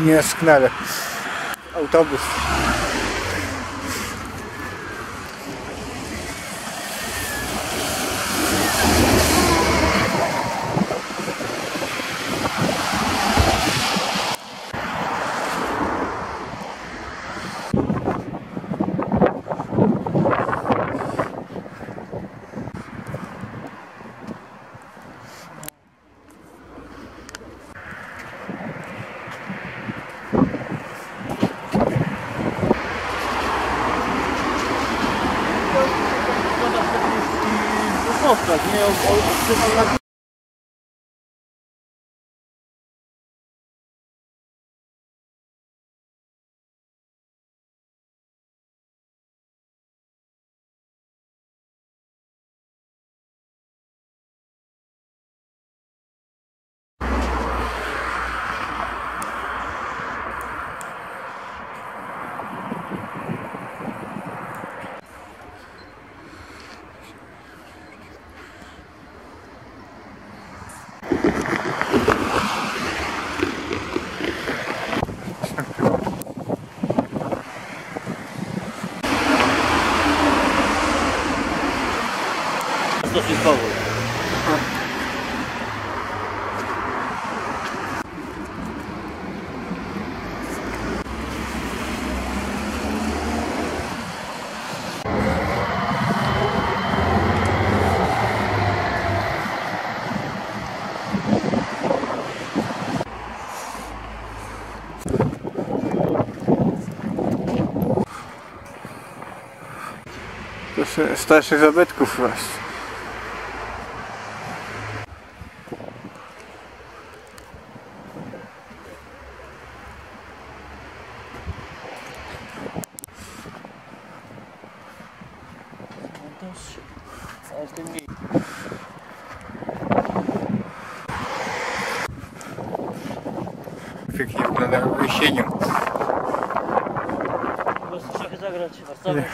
Nie sknale. Autobus. mostek, nie? O, o, o, Stosunkowo. To się starszych zabytków właśnie. Эффективно, да, вещением. Просто что заград, оставлю.